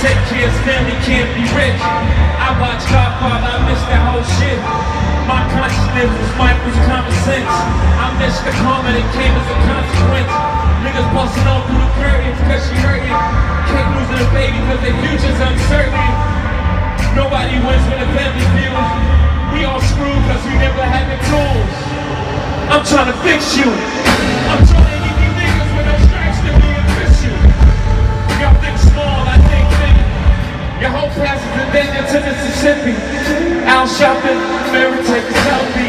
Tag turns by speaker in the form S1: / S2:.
S1: take care his family, can't be rich. I watch Godfather, I miss that whole shit. My consciousness was Michael's common sense. I miss the karma that came as a consequence. Niggas busting on through the curtains cause she. Can't lose a baby cause their future's uncertain. Nobody wins when the family feels. We all screwed cause we never had the tools. I'm trying to fix you. Road passes the Denver to Mississippi. Out shopping, Mary take a selfie.